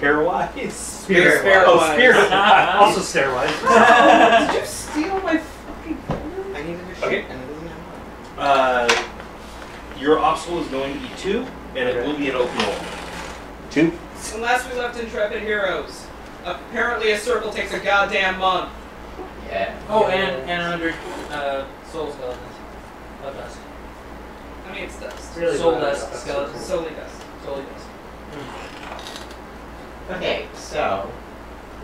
Stairwise? Spirit. Oh, wise. spirit. also stairwise. Did you steal my fucking folder? I needed a sheet Okay. and it doesn't have one. Uh, your obstacle is going to be two, and it will be an open roll. Two? And last we left Intrepid Heroes. Apparently a circle takes a goddamn month. Yeah. Oh, and and under uh, soul skeletons. Of dust. I mean, it's dust. Really soul dust dust. skeletons. Solely dust. Solely dust. Okay, so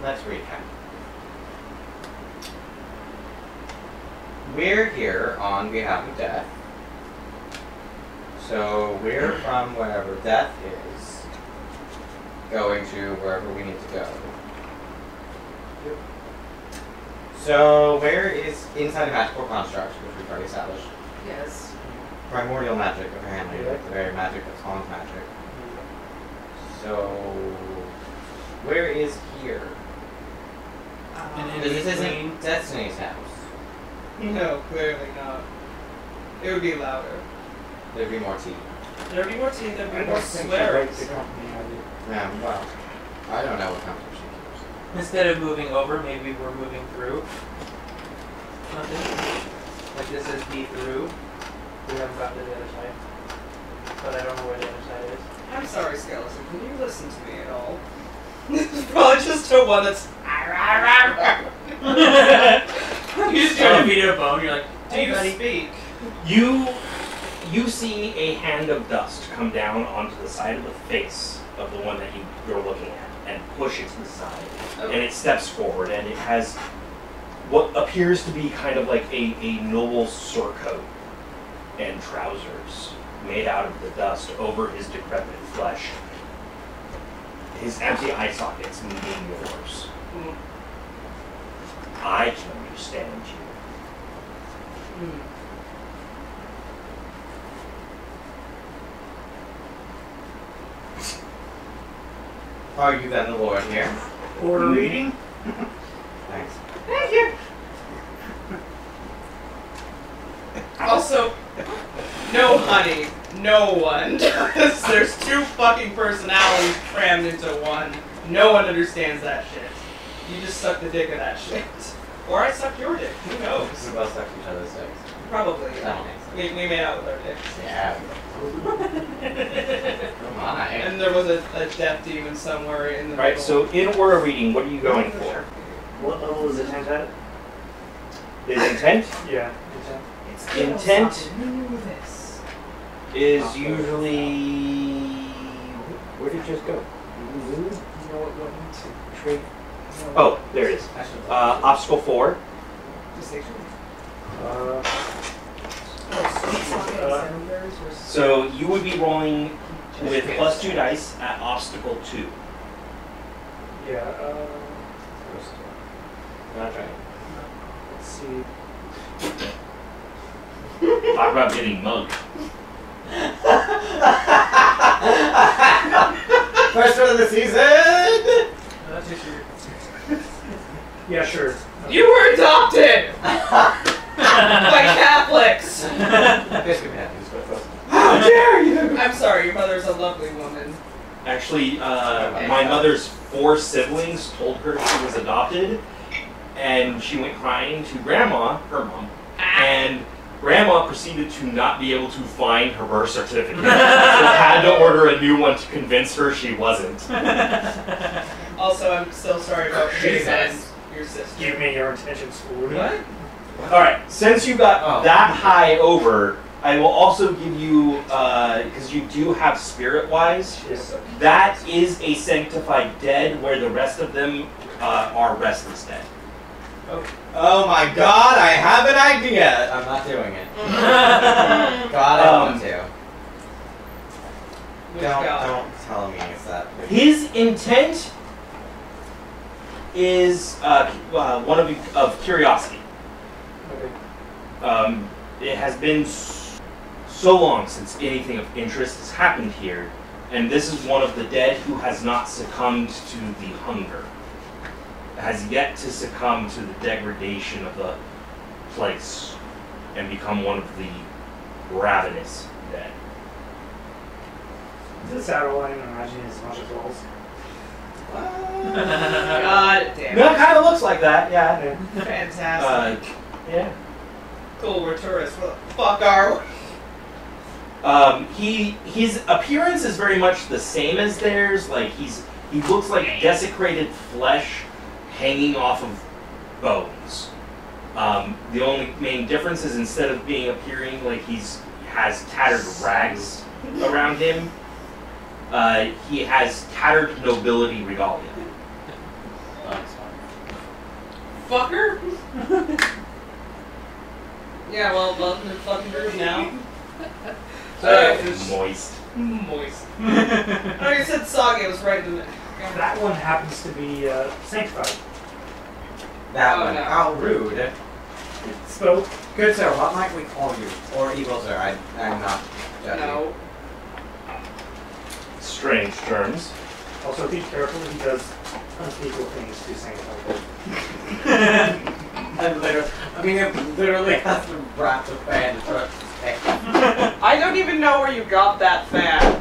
let's recap. We're here on behalf of Death. So we're from wherever Death is, going to wherever we need to go. So where is inside a magical construct, which we've already established? Yes. Primordial magic, apparently, like the very magic that spawns magic. Mm-hmm. So where is here? Um, and this isn't Destiny's house. No, clearly not. It would be louder. There'd be more tea. There'd be more tea, there'd I be more don't think she likes the swears. I do. Yeah, well, I don't know what company she keeps. Instead of moving over, maybe we're moving through. Something. Like this is the through. We haven't got to the other side. But I don't know where the other side is. I'm sorry, Skeleton. Can you listen to me at all? This is probably just a one that's. you just try to beat a bone, you're like, Do you buddy. speak? You you see a hand of dust come down onto the side of the face of the one that you, you're looking at and push it to the side. Oh. And it steps forward and it has what appears to be kind of like a, a noble surcoat and trousers made out of the dust over his decrepit flesh. His empty eye sockets meeting yours. Hmm. I can understand you. Hmm. Are you then the Lord here? Order reading? Thanks. Thank you. also, no honey, no one. does. There's two fucking personalities crammed into one. No one understands that shit. You just suck the dick of that shit. Or I suck your dick. Who knows? We both suck each other's dicks. Probably. That. We, we made out with our dicks. Yeah. Oh my. And there was a, a death demon somewhere in the Alright, middle. so in order reading, what are you going for? What level is intent at? Is intent Yeah. Intent. It's Intent. Philosophy. We knew this. Is usually where did it just go? You know what wouldn't? Trade. Oh, there it is. Uh, obstacle four. Uh, So you would be rolling with plus two dice at obstacle two. yeah. Uh, Not right. let's see. Talk about getting mugged. First one of the season! That's just your. Yeah, sure. You were adopted by Catholics. Bishop Matthews, but first. How dare you! I'm sorry, your mother's a lovely woman. Actually, uh, my mother's four siblings told her she was adopted, and she went crying to grandma, her mom, and grandma proceeded to not be able to find her birth certificate. so had to order a new one to convince her she wasn't. Also, I'm still sorry about Jesus. Jason, your sister. Give me your attention, food. What? All right, since you got Oh. that high over, I will also give you because you do have spirit wise. Yes. That is a sanctified dead, where the rest of them uh, are restless dead. Oh my god, I have an idea! I'm not doing it. God, I Um, want to. Don't, God? don't tell me it's that. His intent is uh, uh, one of of curiosity. Okay. Um, it has been so long since anything of interest has happened here, and this is one of the dead who has not succumbed to the hunger, has yet to succumb to the degradation of the place, and become one of the ravenous dead. Is this out of line? I'm imagining as much as walls. God damn No, it. it kind of looks like that. Yeah. Fantastic. Uh, yeah. cool, we're tourists. What the fuck are we? Um, he his appearance is very much the same as theirs. Like he's he looks like desecrated flesh hanging off of bones. Um, the only main difference is instead of being appearing like he's has tattered rags around him, uh, he has tattered nobility regalia. Fucker? yeah, well, welcome to the fucking groove now. Alright, Moist. Moist. I said soggy, I was right in the. That one happens to be uh, sanctified. That Oh, one. no. How rude. It spoke. Good sir, what might we call you? Or evil sir, I, I'm not judging. No. Strange terms. Also, be careful. He does unequal things to sanctify. I'm literally, I mean, it literally has to wrap the fan to touch his head. I don't even know where you got that fan.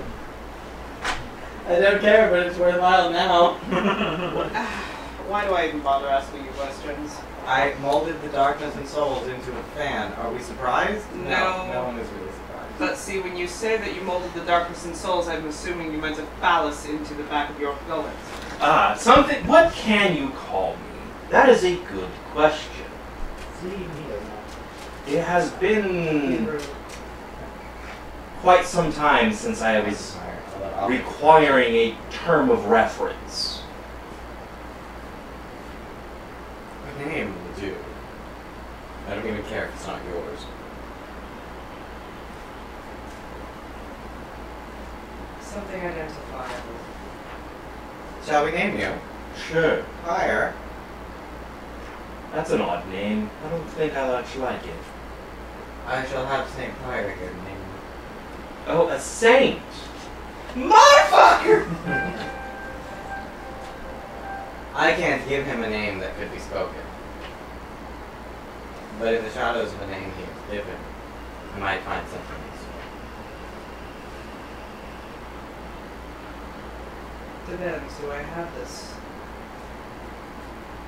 I don't care, but it's worthwhile now. Why do I even bother asking you questions? I molded the darkness and souls into a fan. Are we surprised? No. No one is really surprised. Let's see, when you say that you molded the darkness and souls, I'm assuming you meant a phallus into the back of your gullet. Ah, something. What can you call me? That is a good question. See, he does not. It has been quite some time since I was requiring a term of reference. A name will do. I don't even care if it's not yours. Something identifiable. Shall we name you? Sure, Fire. that's an odd name. I don't think I'll actually like it. I shall have Saint Pyre here to name you. Oh, a saint! Motherfucker! I can't give him a name that could be spoken. But in the shadows of a name he has given, I might find something useful. Depends, do I have this?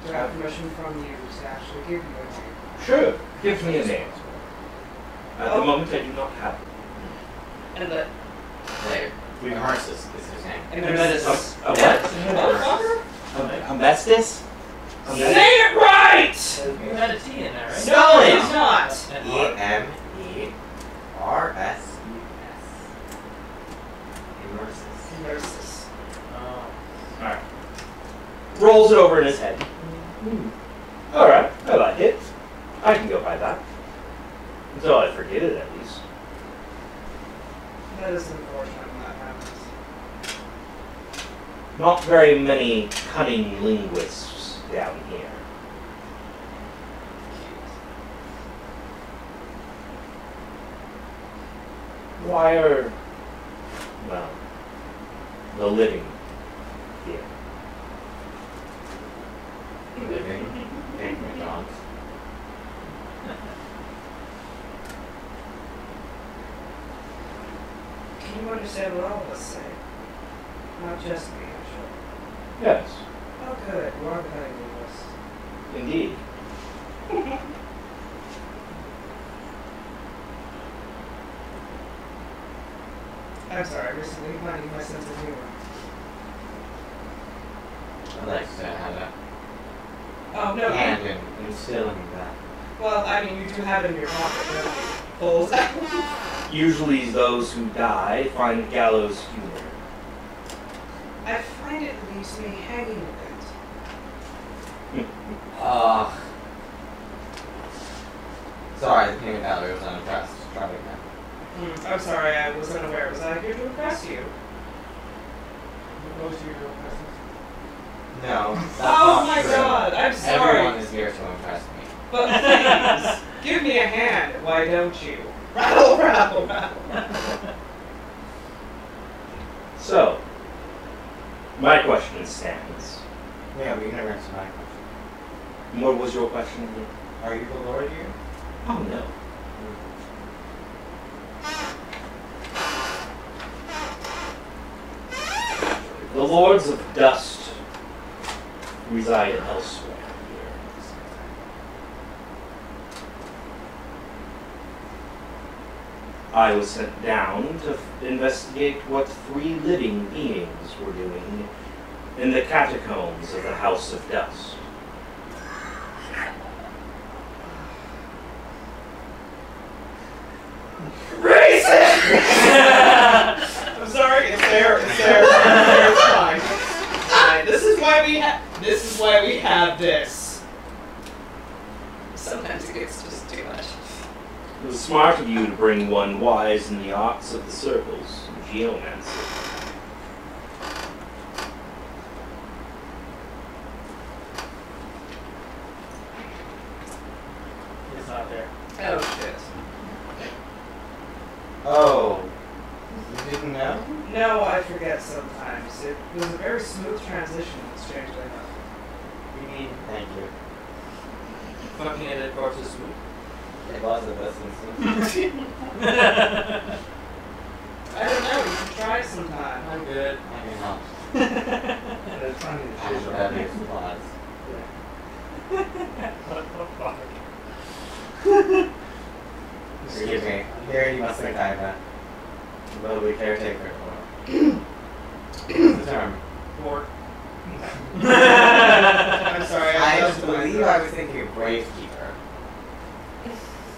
Do I have permission from you to actually give you a name? Sure, give me a name. At the Oh. moment, I do not have it. And the There. Emersus is his name. and A, there's a what? Motherfucker? A, a mestis? A Say it right! You had a T in there, right? Spell No, it. it's not. And E R. M E R S E S. Emersus. Versus. Oh. Rolls it over in his head. Hmm. Alright, I like it. I can go by that. Until I forget it, at least. That is unfortunate when that happens. Not very many cunning linguists down here. Why are, well, the living here? Living. Thank you, Can you understand what all of us say? Not just me, I'm sure. Yes, Oh, good. You are becoming linguist. indeed. I'm sorry, I'm recently finding my sense of humor. I'd like to have a Oh, no. hand in instilling that. Well, I mean, you do have it in your pocket, don't you? Pulls out. Usually those who die find gallows humor. I find it leaves me hanging a Ugh. Sorry, the payment gallery was unimpressed. Try it again. bit. Hmm, I'm sorry, I was unaware. Was I here to impress you? Most of your real. No. Oh my true. god, I'm sorry. Everyone is here to impress me. But please, give me a hand, why don't you? Rattle, rattle, rattle. So, my question stands. Yeah, we can answer my question. What was your question again? Are you the Lord here? Oh no. The Lords of Dust reside elsewhere here. I was sent down to investigate what three living beings were doing in the catacombs of the House of Dust. I'm sorry, it's there, it's there, it's there, it's fine. Fine. This is why we have. This is why we have this. Sometimes it gets just too much. It was smart of you to bring one wise in the arts of the circles, geomancy. It's not there. Oh shit. Oh. Didn't know? No, I forget sometimes. It was a very smooth transition, strange I know. What do you mean? Thank you. Fucking edit parts of smooth it at corpse's was a this instance. I don't know. You can try sometime. I'm good. I can help. And funny I that should have these supplies. Forgive me. Here you must think I have a lowly caretaker. What's the term? Four. I'm sorry. I, I just believe I was thinking of Gravekeeper.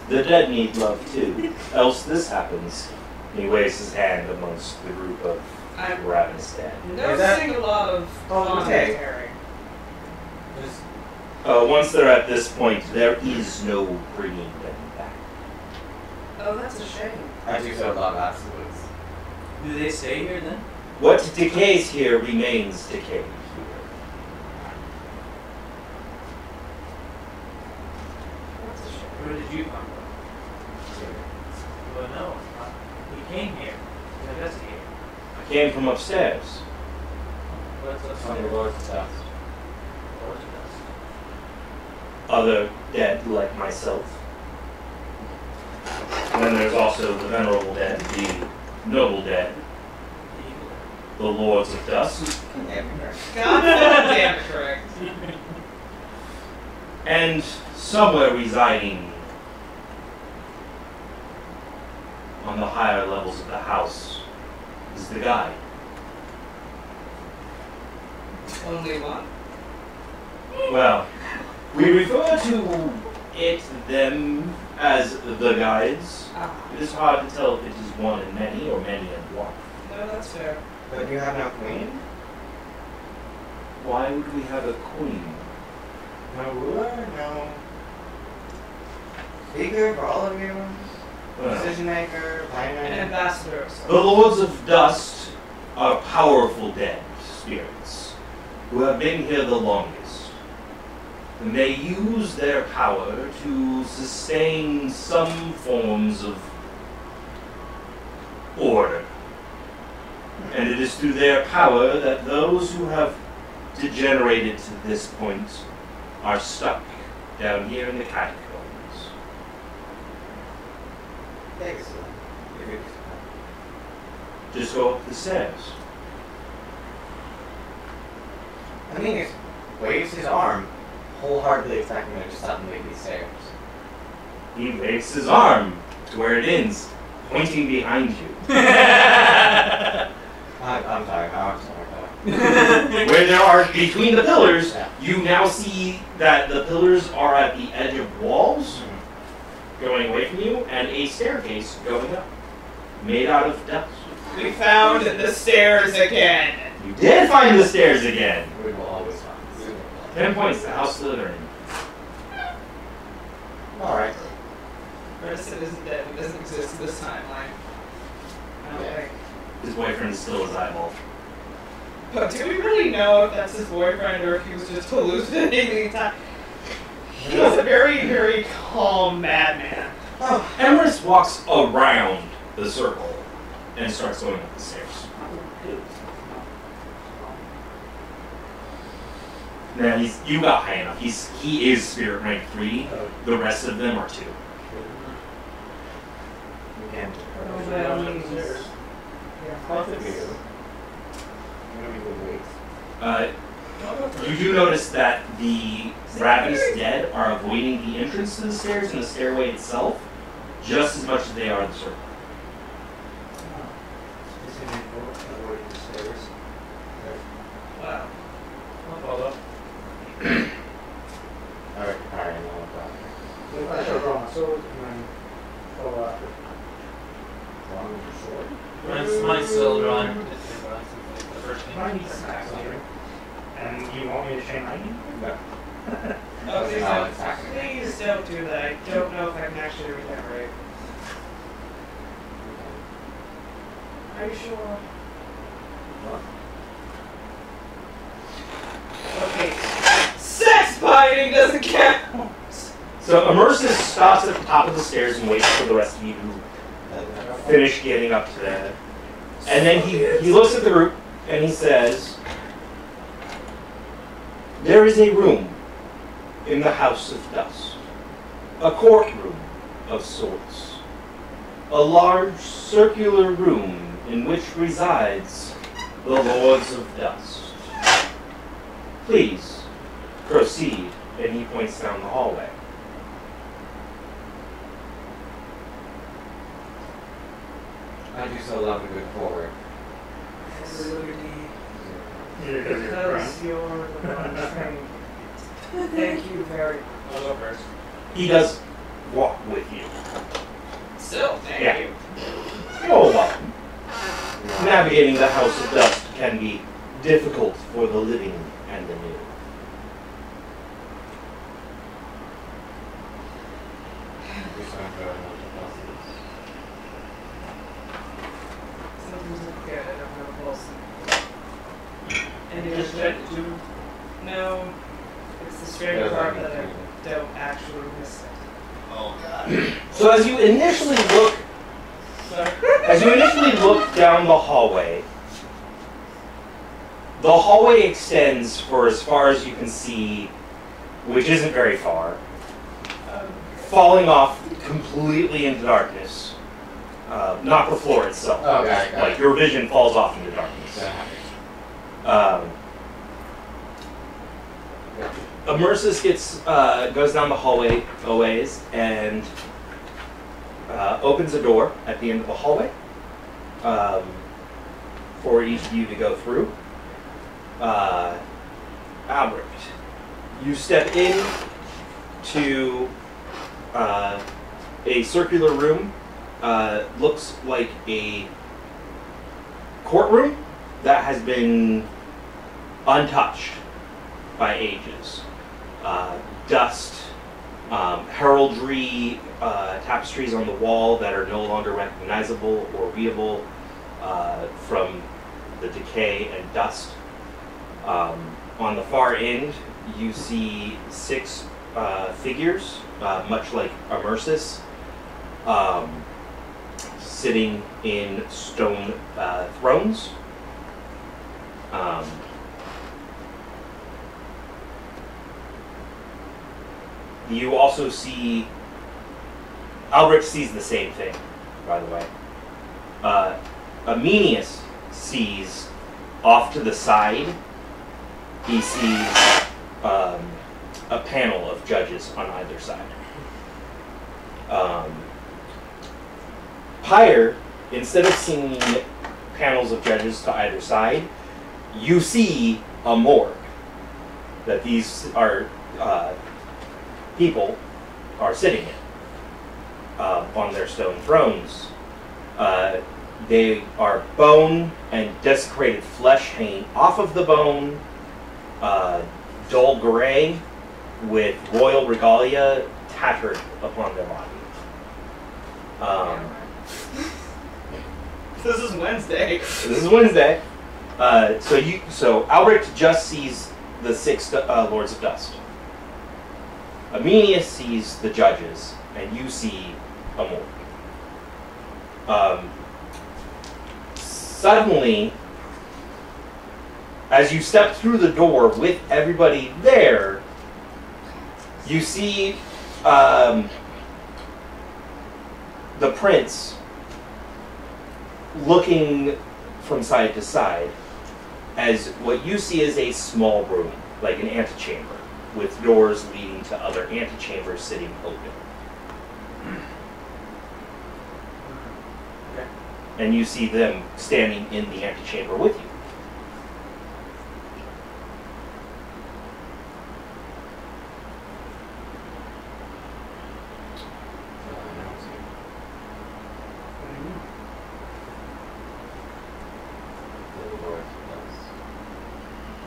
The dead need love too, else this happens. He waves his hand amongst the group of I'm ravenous dead. noticing a lot of Oh, okay. commentary. Uh, once they're at this point, there is no bringing them back. Oh, that's a shame. I do so love absolutes. Do they stay here then? What decays here remains decayed here. That's a shame. Where did you come from? Well, no. uh, We came here to investigate. I came from upstairs. What's up From the Lord's dust. Lord's dust. Other dead like myself. And then there's also the venerable dead, the noble dead, the lords of dust, Everywhere. God damn it, correct. and somewhere residing on the higher levels of the house is the guide. Only one. Well, we refer to it, them, as the guides. Ah, It is hard to tell if it is one and many or many and one. no, that's fair. But you have no queen? Why would we have a queen? No ruler? No speaker for all of you? Well, Decision maker? An Planner? ambassador of the lords of dust are powerful dead spirits who have been here the longest. And they use their power to sustain some forms of order. And it is through their power that those who have degenerated to this point are stuck down here in the catacombs. Excellent. Just go up the stairs. I mean, waves his arm, wholeheartedly expecting there to suddenly be stairs. He waves his arm to where it ends, pointing behind you. I, I'm sorry, not like where there are between the pillars, Yeah. you now see that the pillars are at the edge of walls going away from you, and a staircase going up, made out of dust. We found the stairs again. You did find the stairs again. We will always find this. Ten points to House Slytherin. Alright. Medicine isn't dead. It doesn't exist in this timeline. I don't Yeah. think. His boyfriend's still his eyeball. But do we really know if that's his boyfriend or if he was just hallucinating the entire He's a very, very calm madman. Oh, Emersus walks around the circle and starts going up the stairs. Now he's you got high enough. He's he is spirit rank three. The rest of them are two. And by all means. Both of you. I'm gonna be good weeks. Uh, You do notice that the ravenous dead are avoiding the entrance to the stairs and the stairway itself just as much as they are the circle. Is it in avoiding the stairs? Wow. Alright, alright, I know what If I shall my sword and then follow after. that. Long and short. Mine's, mine's still drawn. It's been drawn since like the first game. Mine needs backstory. And you want me to chain lightning? Oh, please No, don't. Please don't do that. I don't know if I can actually read that right. Are you sure? Okay. Sex binding doesn't count! So Emersus stops at the top of the stairs and waits for the rest of you to finish getting up to there. And then he, he looks at the group and he says, There is a room in the House of Dust, a courtroom of sorts, a large circular room in which resides the Lords of Dust. Please proceed. And he points down the hallway. I do so love a good forward. Either because you're drunk. You're the one trained. Thank you very I'll go first. He does walk with you. Still, thank Yeah. you. Oh, welcome. Navigating the House of Dust can be difficult for the living and the new. We so enjoy Something's not good. I don't have a pulse. And it Just is check it too. No, it's the straight part that I don't actually miss it. Oh god. So as you initially look, Sorry. as you initially look down the hallway, the hallway for as far as you can see, which isn't very far, Um, falling off completely into darkness. Uh, not the floor itself. Oh, got Like it. your vision falls off into darkness. Um, Emersus gets uh, goes down the hallway a ways and uh, opens a door at the end of the hallway um, for each of you to go through. Uh, Albrecht, you step in to uh, a circular room. Uh, looks like a courtroom that has been untouched by ages. Uh, dust, um, heraldry, uh, tapestries on the wall that are no longer recognizable or readable uh, from the decay and dust. Um, on the far end, you see six uh, figures, uh, much like Emersus, um, sitting in stone uh, thrones. Um, you also see Albrecht sees the same thing, by the way. Uh, Ameinias sees off to the side. He sees um, a panel of judges on either side. Um, Pyre, instead of seeing panels of judges to either side, you see a morgue that these are uh, people are sitting in uh, on their stone thrones. Uh, they are bone and desecrated flesh hanging off of the bone, uh, dull gray, with royal regalia tattered upon their body. Um, This is Wednesday. this is Wednesday. Uh, so you, so Albrecht just sees the six uh, lords of dust. Ameinias sees the judges, and you see a morgue. Um, suddenly, as you step through the door with everybody there, you see um, the prince looking from side to side as what you see is a small room, like an antechamber, with doors leading to other antechambers sitting open. Okay. And you see them standing in the antechamber with you. So I know it's you. The Lord does.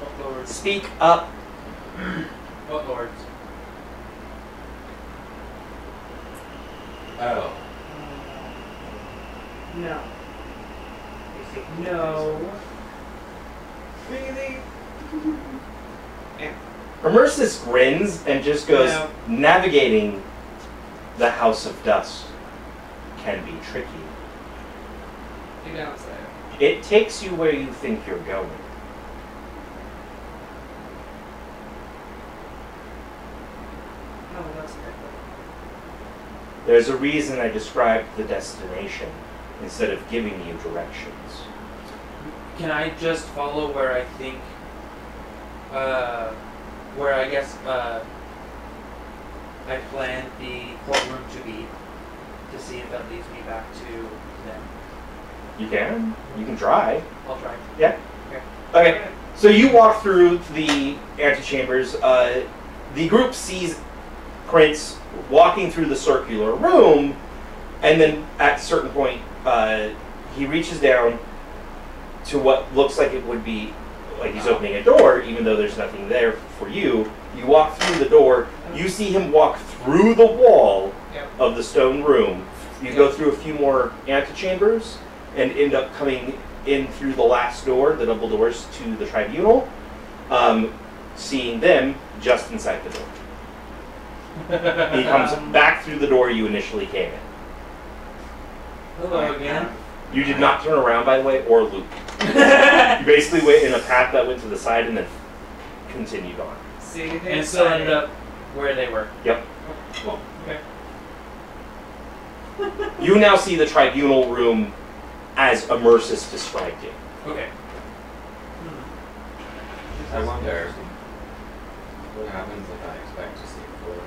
What lords? Speak up. Oh, what lords? Oh. No. No. Really? Emersus grins and just goes, No. navigating the House of Dust can be tricky. You don't say. It takes you where you think you're going. No, that's okay. There's a reason I described the destination instead of giving you directions. Can I just follow where I think, uh, where I guess, uh, I planned the courtroom to be, to see if that leads me back to them? You can. You can try. I'll try. Yeah? Okay. So you walk through the antechambers. Uh, the group sees Prince walking through the circular room, and then at a certain point, uh, he reaches down to what looks like it would be like he's opening a door, even though there's nothing there for you. You walk through the door. You see him walk through the wall Yep. of the stone room. You go through a few more antechambers and end up coming in through the last door, the double doors to the tribunal, um, seeing them just inside the door. He comes back through the door you initially came in. Hello again. You did not turn around, by the way, or loop. You basically went in a path that went to the side and then continued on. See, And still say- ended up where they were. Yep. Cool. Okay. You now see the tribunal room as Emersus described it. Okay. Hmm. I wonder what happens if I expect to see Forrest.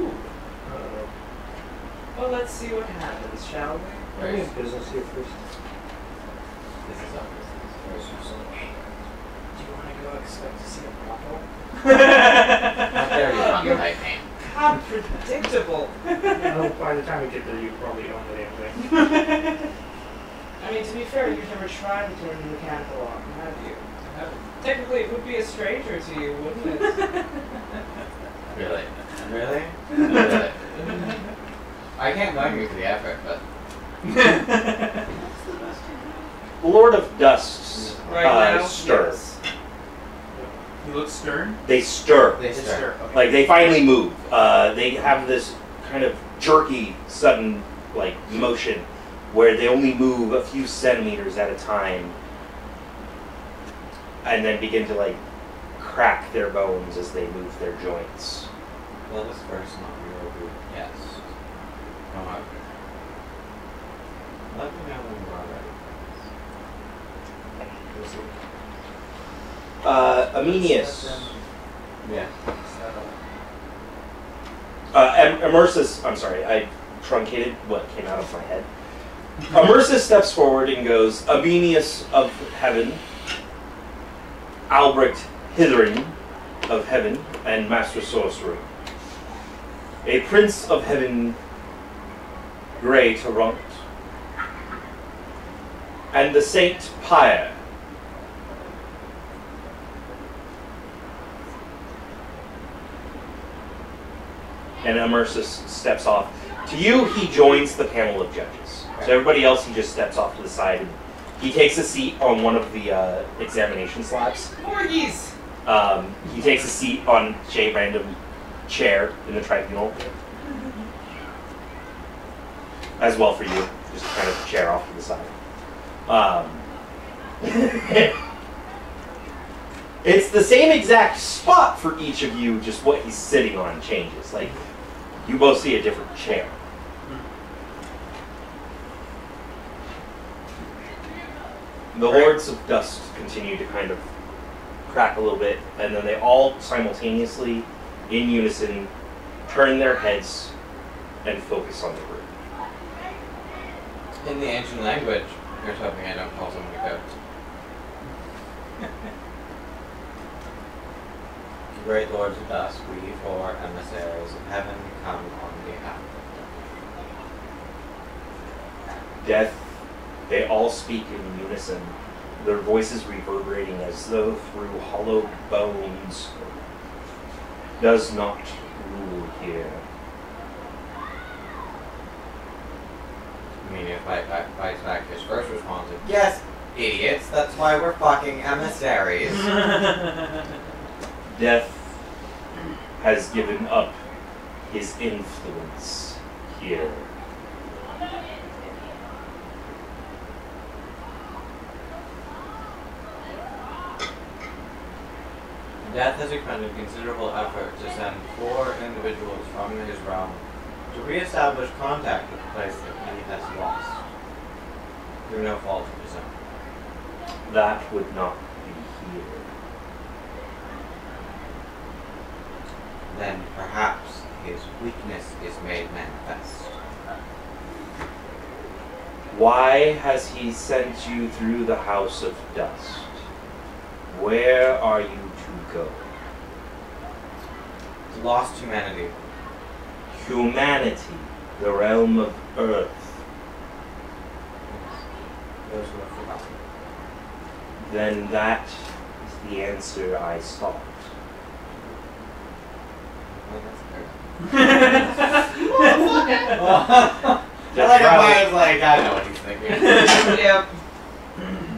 Ooh. Well, let's see what happens, shall we? I have business here first. This is obviously his first Do you want to go expect to see a brothel? How you run You're night name? How predictable. No, by the time we get there, you probably own the damn thing. I mean, to be fair, you've never tried to turn a mechanical arm, have you? Technically, it would be a stranger to you, wouldn't it? Really? Really? really? I can't blame you for the effort, but Lord of Dusts right uh, now, stir. yes. He looks stern. They stir. they They stir. stir. Okay. Like they finally move. Uh, they have this kind of jerky, sudden like motion where they only move a few centimeters at a time, and then begin to like crack their bones as they move their joints. Let us first not real good. Yes. However, let me know when you are ready. Uh, Ameinias. Yeah. Uh, Em- Emersus, I'm sorry, I truncated what came out of my head. Emersus steps forward and goes, Ameinias of heaven, Albrecht Hitheren of heaven, and Master Sorcerer. A prince of heaven, Gray Tarrant, and the Saint Pyre. and Emersus steps off. To you, he joins the panel of judges. So everybody else, he just steps off to the side. And he takes a seat on one of the uh, examination slabs. Porgies! Um, he takes a seat on a random chair in the tribunal. As well for you, just kind of chair off to the side. Um, it's the same exact spot for each of you, just what he's sitting on changes. Like, you both see a different chair. The Lords of Dust continue to kind of crack a little bit, and then they all simultaneously, in unison, turn their heads and focus on the room. In the ancient language, here's hoping I don't call someone a goat. Great lords of dusk, we four emissaries of heaven come on behalf of Death, they all speak in unison, their voices reverberating as though through hollow bones. Does not rule here. I mean, if I, I fights back his first response is, Yes, idiots, that's why we're fucking emissaries. Death has given up his influence here. Death has expended considerable effort to send four individuals from his realm to re-establish contact with the place that he has lost. Through no fault of his own. That would not be here. Then perhaps his weakness is made manifest. Why has he sent you through the house of dust? Where are you to go? Lost humanity. Humanity, the realm of earth. Those who have forgotten. Then that is the answer I sought. Well, that's fair. I Death like how rather- Maya's like, I know what he's thinking. yep.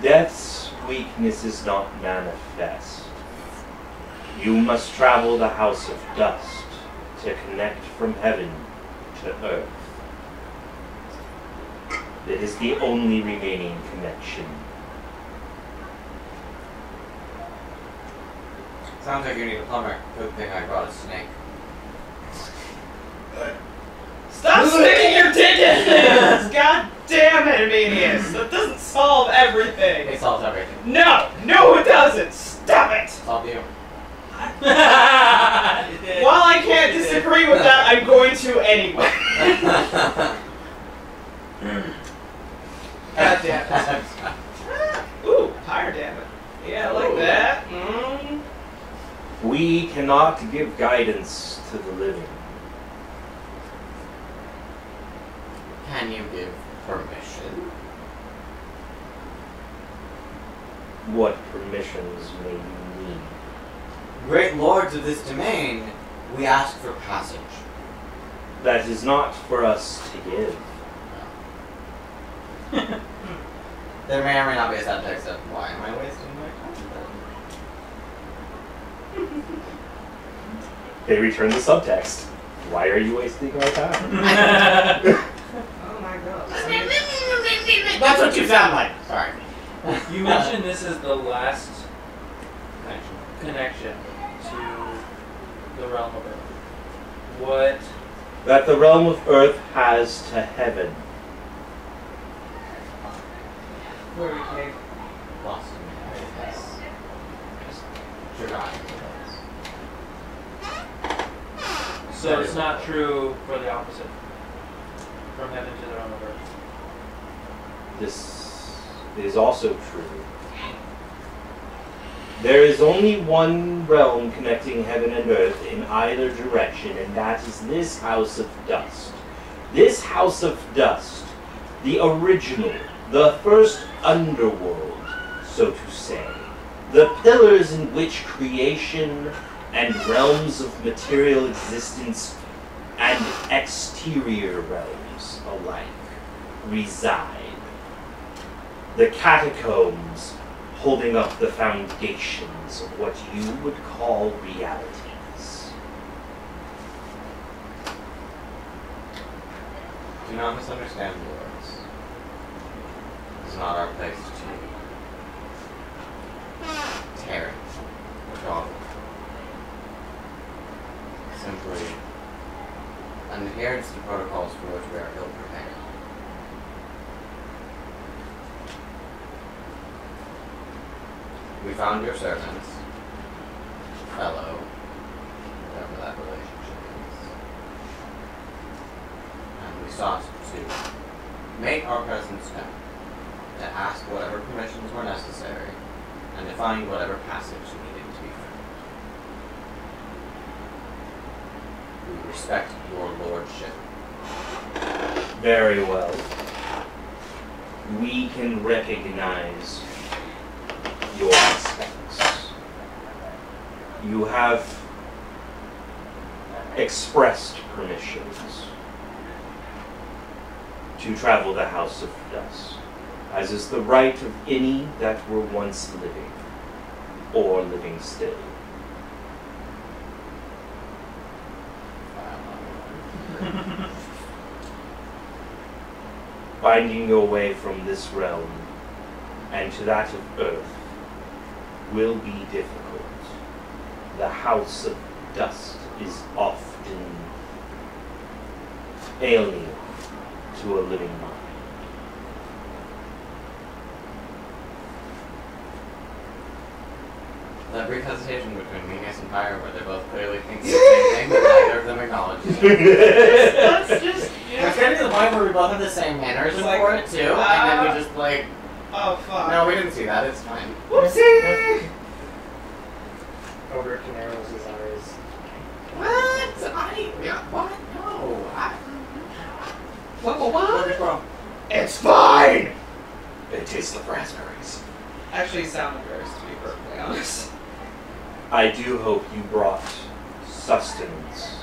Death's weakness is not manifest. You must travel the house of dust to connect from heaven to earth. It is the only remaining connection. Sounds like you need a plumber. Good thing I brought a snake. Stop sticking your dick in things! God damn it, Ameinias! That doesn't solve everything! It solves everything. No! No, it doesn't! Stop it! Solve you. While I can't disagree with that, I'm going to anyway. God damn it. Ooh, higher damn it. Yeah, I like that. Mm. We cannot give guidance to the living. Can you give permission? What permissions may you need? Great lords of this domain, we ask for passage. That is not for us to give. There may or may not be a subtext of why am I wasting my time? They return the subtext. Why are you wasting our time? Oh my god. That's what you sound like. Sorry. You mentioned this is the last Connection. connection to the realm of Earth. What? that the realm of earth has to heaven. Where we came. Lost in Yes. Just forgotten. So it's not true for the opposite. From heaven to the realm of Earth. This is also true. There is only one realm connecting heaven and earth in either direction, and that is this house of dust. This house of dust, the original, the first underworld, so to say. The pillars in which creation and realms of material existence and exterior realms alike reside. The catacombs holding up the foundations of what you would call realities. Do not misunderstand words. It's not our place to tear it or goggle. Simply adherence to protocols for which we are ill We found your servants, fellow, whatever that relationship is, and we sought to make our presence known, to ask whatever permissions were necessary, and to find whatever passage needed to be found. We respect your lordship. Very well. We can recognize your. You have expressed permissions to travel the House of Dust, as is the right of any that were once living or living still. Finding your way from this realm and to that of Earth will be difficult. The House of Dust is often alien to a living mind. That brief hesitation between Venus and Fire, where they're both clearly think the same thing, but neither of them acknowledges it. Let's just. It's getting to the point where we both have the same mannerism Like, for it too, and then we just like, Oh fuck. no, we didn't see that. It's fine. Whoopsie! Over can narrows his eyes. What? I yeah, what? No. I, What? What? what? Look. It's fine! It tastes like raspberries. Actually, sounded worse to be perfectly honest. I do hope you brought sustenance,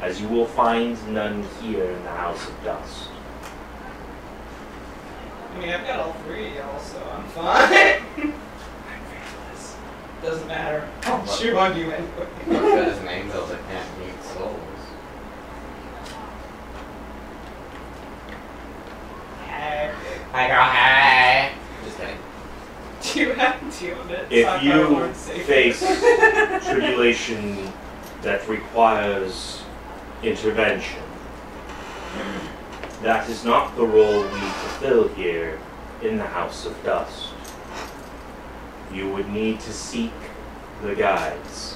as you will find none here in the House of Dust. I mean, I've got all three of y'all, so I'm fine. Doesn't matter. I'll chew on you anyway. Look good as an angel that can't eat souls. Hey. Hi, girl. Hey. Just kidding. Do you have to of it? If Talk you about Lord Savior. face tribulation that requires intervention, that is not the role we fulfill here in the House of Dust. You would need to seek the guides.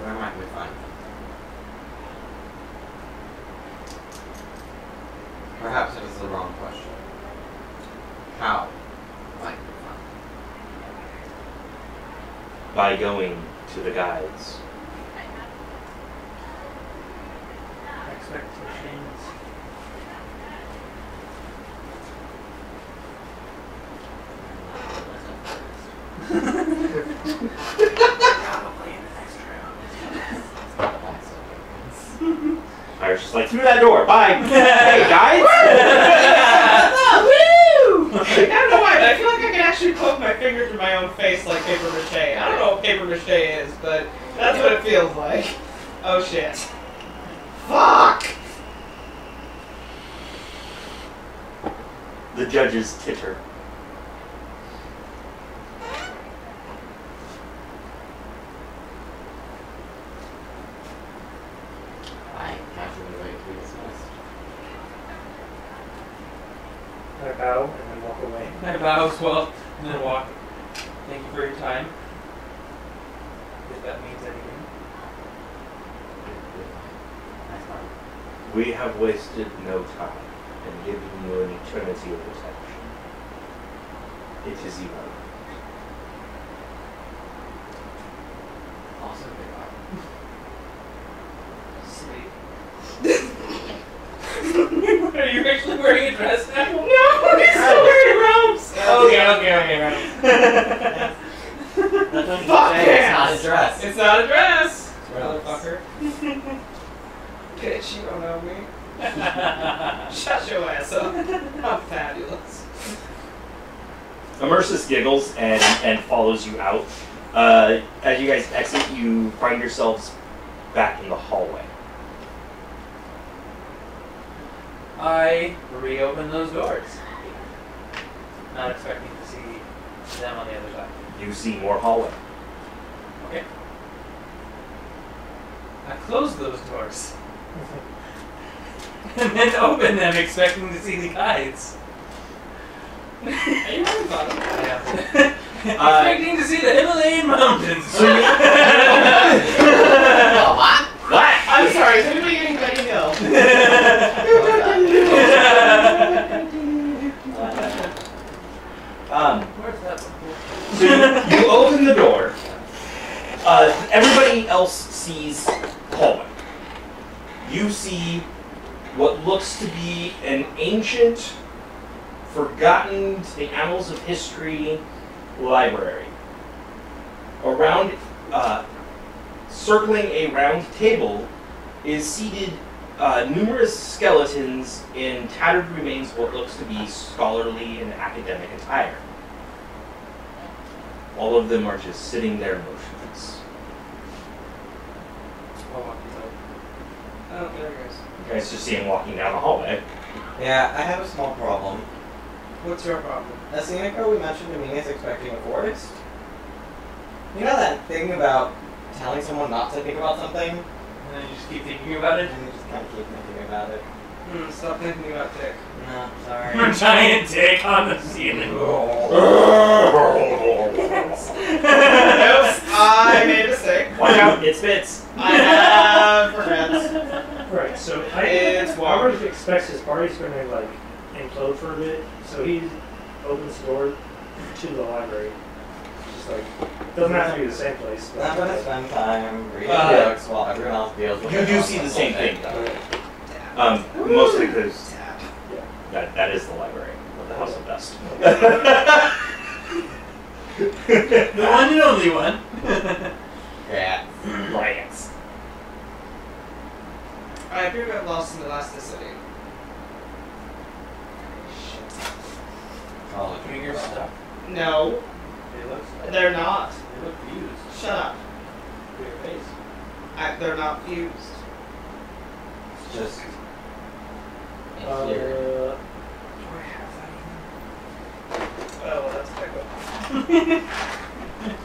Where might we find them? Perhaps it is the wrong question. How might we find them? by going to the guides. Expectations. I was just like, through that door, bye! hey, guys! Woo! I don't know why, but I feel like I can actually poke my finger through my own face like paper mache. I don't know what paper mache is, but that's what it feels like. Oh shit. Fuck! the judges titter. I casually wait to be dismissed. I bow and then walk away. I bow as well, and then walk. Thank you for your time. If that means anything. We have wasted no time and given you an eternity of protection. It is irrelevant. Also, big art. Sleep. Are you actually wearing a dress now? No, he's still wearing robes! Okay, okay, okay, right. That's what you Fuck say, yes! It's not a dress. It's not a dress! Robes. Motherfucker. Bitch, you don't know me. Shut your ass up. I'm fabulous. Emersus giggles and, and follows you out. Uh, as you guys exit, you find yourselves back in the hallway. I reopen those doors. Not expecting to see them on the other side. You see more hallway. Okay. I close those doors. and then open them expecting to see the guides. Are you on the bottom? Yeah. Uh, expecting to see the Himalayan mountains. So Oh, what? what? I'm sorry, is anybody getting Betty Hill? um, Where's that one? So you, you open the door. Uh, everybody else sees hallway. You see what looks to be an ancient, forgotten to the annals of history library. Around, uh, circling a round table, is seated uh, numerous skeletons in tattered remains of what looks to be scholarly and academic attire. All of them are just sitting there motionless. I'll walk these out. Oh, there he goes. You guys just see him walking down the hallway. Yeah, I have a small problem. What's your problem? The Scenico we mentioned to me is expecting a forest. You know that thing about telling someone not to think about something? And then you just keep thinking about it. And you just kind of keep thinking about it. Hmm, stop thinking about Dick. No, A sorry. giant dick on the ceiling. Oops, I made a mistake. Watch out, it spits. I have regrets. Right, so I, It's Robert expects his party's gonna like implode for a bit, so he opens the door to the library. Just like, doesn't have to be the same place. but- I'm gonna spend time reading Uh, books while everyone else deals with You do see the same all thing, though. Um, mostly because that, that is the library of the House of Dust. The one and only one. Yeah. Riots. I appear to have lost some elasticity. College. Fingers stuck. No, They look they're not. They look fused. Shut up. to your face. I, they're not fused. It's just. in Uh, theory. Do I have that even? Oh, well, that's pickle.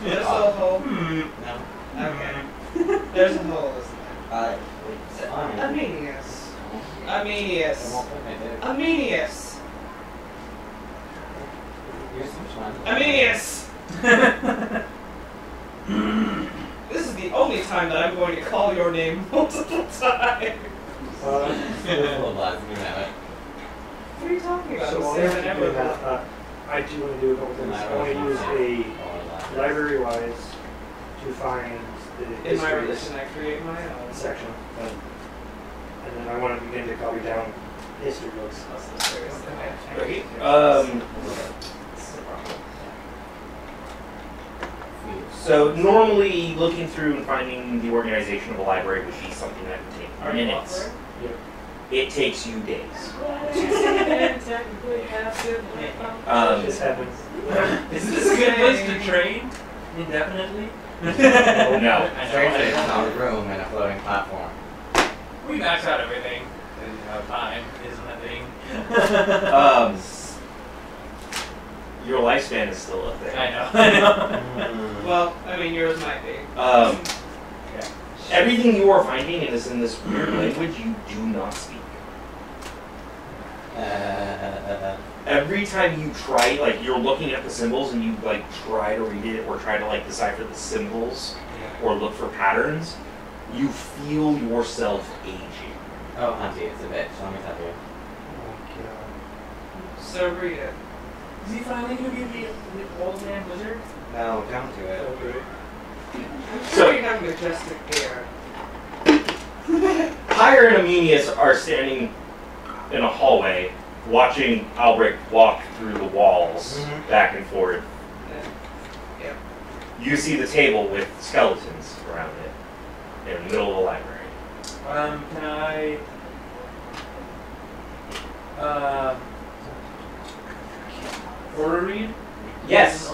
There's a hole. Hmm. No. Okay. There's a hole, isn't I. It's there? fine. Ameinias. It Ameinias. won't put me there. Ameinias. Here's some fun. Ameinias. This is the only time that I'm going to call your name multiple times. Uh, Full of lies, you know it. What are you talking about? so while Save they're an doing that, uh, I do want to do a couple things. I want to use a library wise to find the In my history religion, I create my own. section. um, And then I want to begin to copy down history books. That's the serious thing Great. Um, This is a problem. So normally looking through and finding the organization of a library would be something that would take Are minutes. offering? It takes you days. Um, This happens. Is this a good place to train indefinitely? no. I know, Strangely, I it's not a room and a floating platform. We max out everything. And, you time isn't a thing. Um, your lifespan is still a thing. I know. I know. well, I mean, yours might be. Um, everything you are finding is in this weird language you do not speak. Uh, Every time you try, like you're looking at the symbols and you like try to read it or try to like decipher the symbols or look for patterns, you feel yourself aging. oh, Hunty, it's a bitch. Let me tell you. So read it. Is he finally gonna be the, the old man wizard? No, don't do it. Okay. So- So you have majestic hair. Pyre and Ameinias are standing in a hallway watching Albrecht walk through the walls Mhm. back and forth. Yep. You see the table with skeletons around it in the middle of the library. Um, can I um order read? Yes.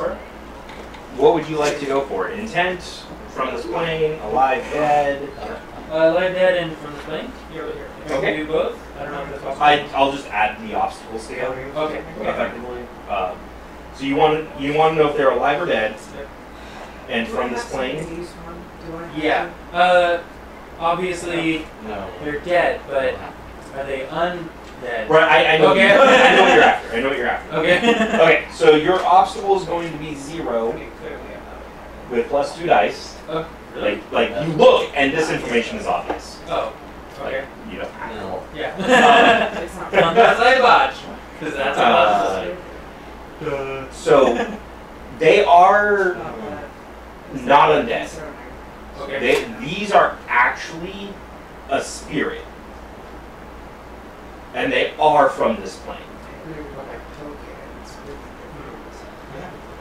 What would you like to go for? Intent, from this plane, alive, dead? uh, live dead and from the plane. Here. Can Okay. do both? I don't know if that's possible. I, I'll just add the obstacles together. Okay. Effectively. Um, so you want to, you want to know if they're alive or dead, and from this plane. Yeah. Uh, obviously No. they're dead, but Are they undead? Right, I, I know. Okay. I know what you're after. I know what you're after. Okay. Okay, so your obstacle is going to be zero Okay, clearly I'm not. with plus two dice. Oh, really? Like, like you look, and this information is obvious. Oh. Like, Okay. you know. No. Yeah. It's not Unless I botch, because that's a Uh. So they are not not undead. Okay. They, these are actually a spirit, and they are from this plane.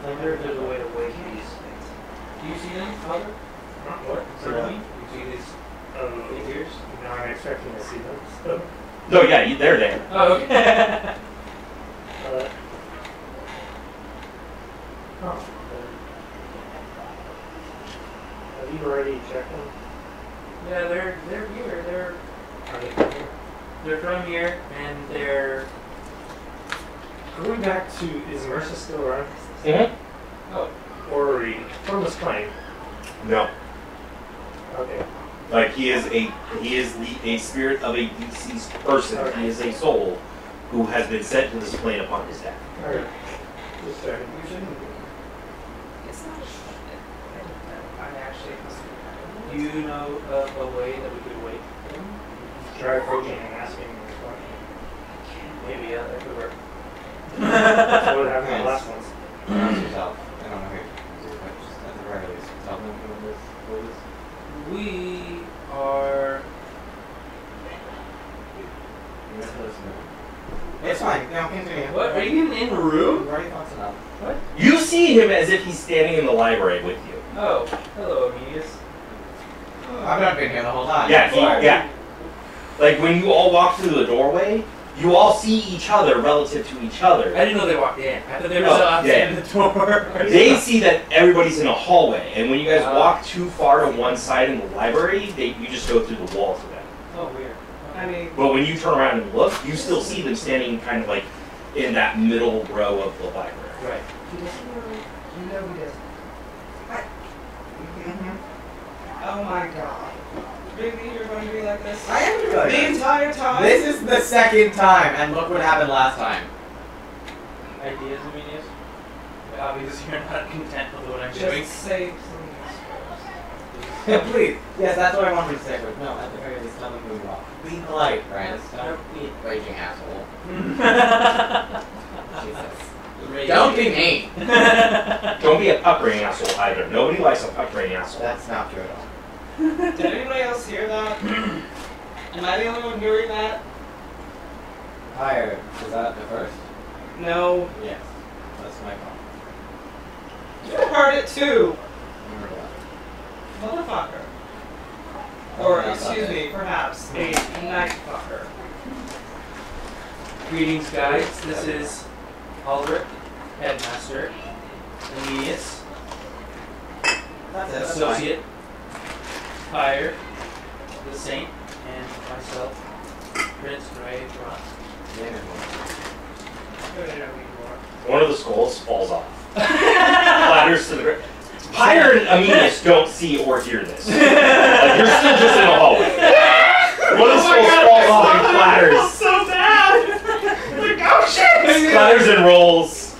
Like there, there's a way to wake these. Do you see them, Father? What? Certainly. You see these Um, figures? no, I'm expecting to see them. So, No, yeah, you- they're there. Oh, okay. uh, huh. Have you already checked them? yeah, they're they're here. They're Are they here? They're from here, and they're Going back to, is Mercer still around? Mm-hmm. oh Or are we from this plane? No, Okay. like he is a he is the a spirit of a deceased person. He is a soul who has been sent to this plane upon his death. Alright. Just checking. you shouldn't. It's not. I actually must Do you know of a way that we could wait? them? Try approaching and asking them a question. Maybe yeah, that could work. That's what happened in the last ones. Ask yourself. I don't know who. Just at the very least, tell them who this. Who. We are. You have to listen to them. It's fine. No, continue. What? Are you even in the room? You've already thought enough. What? You see him as if he's standing in the library with you. Oh, hello, Ameinias. I've not been here the whole time. Yeah, he, Sorry. yeah. Like when you all walk through the doorway, you all see each other relative to each other. I didn't know they walked in. I thought they were Oh, still outside yeah. the door. They see that everybody's in a hallway, and when you guys Uh. walk too far to one side in the library, they, you just go through the wall to them. Oh, weird. I mean, But when you turn around and look, you still see them standing kind of like in that middle row of the library. Right. he know. You know he doesn't. I, oh my god. Really? You're going to be like this? I am doing The entire time? This is the second time, and look what happened last time. Ideas, Ameinias? Obviously, you're not content with what I'm Just doing. say please. Please. Yes, that's what I wanted to stick with. No, at the very least, tell them who you are. Be polite, friends. Don't be a raging asshole. Jesus. Don't be mean. Don't be a puckering asshole either. Nobody likes a puckering asshole. That's not true at all. Did anybody else hear that? Am I the only one hearing that? Higher. Is that the first? No. Yes. That's my call. You heard it too, Remember that. motherfucker. Oh, or, excuse me, perhaps a night fucker. Greetings, guys. This is Ulrich, Headmaster, Ameinias, That's it. That's fine. Associate, Pyre, the Saint, and myself, Prince Ray Bron. Yeah, no more. Good to know who you are. One of the skulls falls off. Clatters to the ground. Pyre and Ameinias don't see or hear this. Like, you're still just in the hallway. One of the skulls oh falls off and clatters. so bad! like, oh shit! Clatters and rolls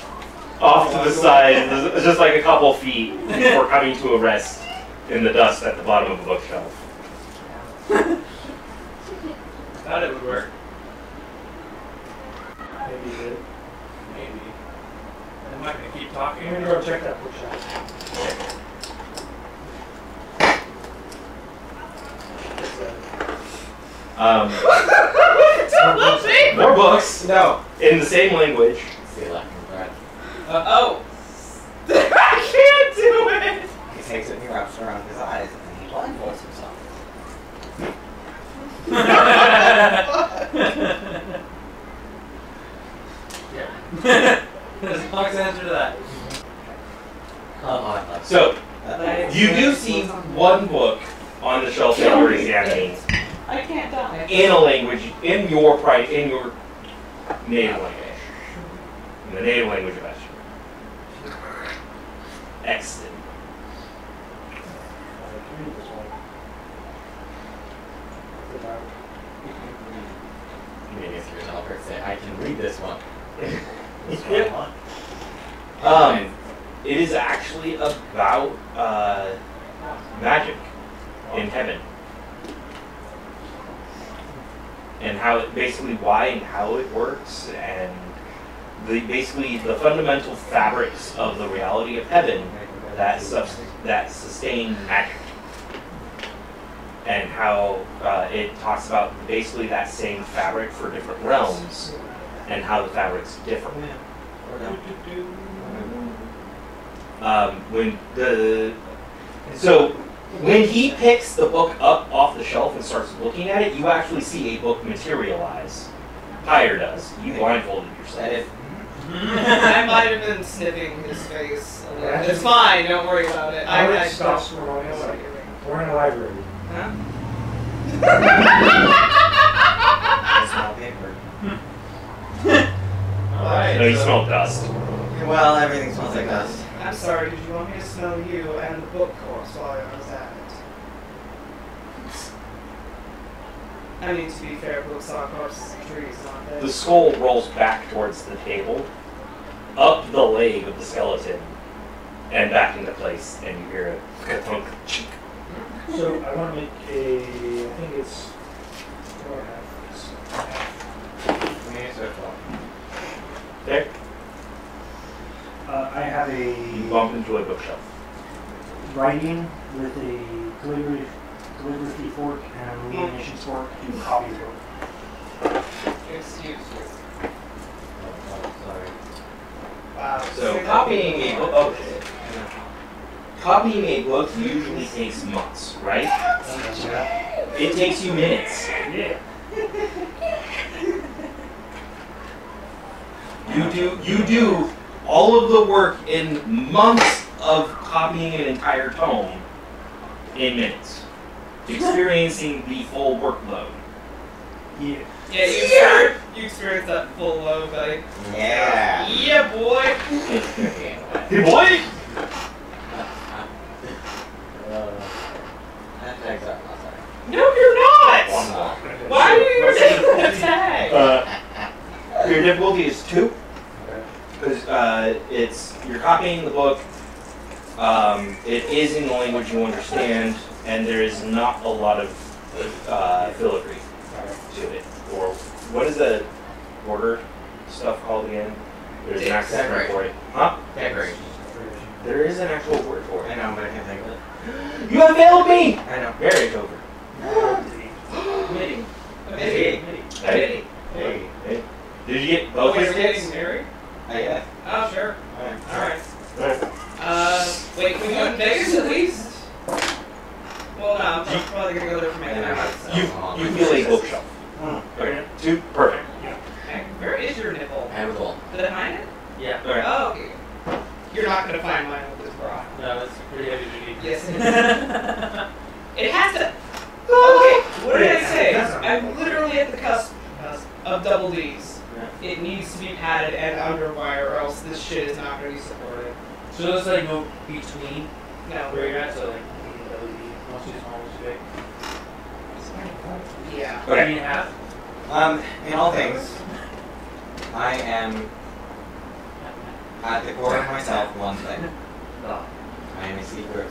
off to the side. Just like a couple feet before coming to a rest in the dust at the bottom of a bookshelf. Thought it would work. Maybe you did. Maybe. I'm not gonna keep talking. I'm gonna go check that bookshop. It's, uh, Um, Lucy! more books No. in the same language. See left and right. oh. I can't do it! He takes it and he wraps it around his eyes, and he blindfolds himself. yeah. There's a box answer to that. I love So you do see one book on the shelf that you're examining I can't die. in a language in your pri in your native language, in the native language of Escher. Exton. Read this one. It's about- developer say, I can read this one. Um, it is actually about uh, magic in heaven, and how it basically why and how it works, and the basically the fundamental fabrics of the reality of heaven that subs- that sustain magic, and how uh, it talks about basically that same fabric for different realms, and how the fabrics differ. Or um, when the so when he picks the book up off the shelf and starts looking at it, you actually see a book materialize. Pyre does. You blindfolded yourself. is. I might have been sniffing his face. A little. It's fine. Don't worry about it. I I, I stop don't. smoking. know what Like, you're doing. we're in a library. Huh? I smell paper. Alright. No, you smell dust. Well, everything smells like dust. I'm sorry. Did you want me to smell you and the book course while I was at it? I mean, to be fair, books are corpses of trees, aren't they? The skull rolls back towards the table, up the leg of the skeleton, and back into place, and you hear a ka-thunk. Chink. So I want to make a. I think it's. What do I have? Me, so far. Okay, Uh, I have you a bump into a bookshelf. writing with a calligraphy, calligraphy fork and a illumination fork to copy the book. Excuse me. Oh, sorry. Wow. So copying a book. Oh shit. Copying a book usually takes months, right? It takes you minutes. Yeah. You do you do all of the work in months of copying an entire tome in minutes, experiencing the full workload. Yeah. Yeah, you experience, you experience that full load, buddy. Yeah. Yeah, boy. Hey boy! Uh, hashtag sorry, not sorry. No, you're not. Why are you taking the tag? Uh, your difficulty is two. Because uh, it's you're copying the book. Um, it is in the language you understand, and there is not a lot of uh, filigree to it. Or what is the order stuff called again? There's an actual term Decorate. for it. Huh? Decoration. There is an actual word for it. I know, but I can't think of it. You have failed me. I know. Very over. Committee. Hey. Committee. Hey, hey. Did you get Oh, both you're your getting kids? married? I guess. Oh, sure. Alright. Alright. Right. Uh, wait, can we go to Vegas at least? Well, no, I'm probably gonna go there for my I know. You you feel a bookshelf. Okay. Two. Perfect. Okay, Where is your nipple? I have a goal. Behind it? Yeah. All right. Oh, okay. You're not gonna find mine with this bra. No, that's pretty heavy duty. Yes, it is. It has to. Okay, what did I say? I'm literally at the cusp of double D's. It needs to be padded and underwire, or else this shit is not gonna be supported. So there's like no between No. where you're at, so like LED, almost too small, almost big. Yeah. Three Okay. and a half. Um, in all things, I am at the core of myself one thing. Oh. I am a seeker of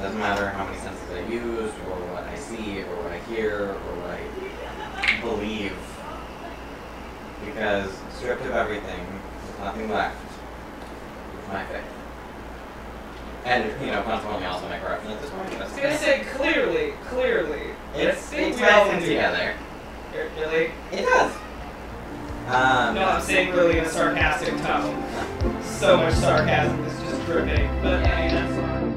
secrets. Doesn't matter how many senses I use, or what I see, or what I hear, or what I believe. Because stripped of everything, there's nothing left. It's my faith. And, you know, consequently also my corruption at this point. I was gonna say clearly, clearly. It's, It it fits ties in together. Really? It does. Um, No, I'm saying really in a sarcastic tone. So much sarcasm is just dripping. But I mean, that's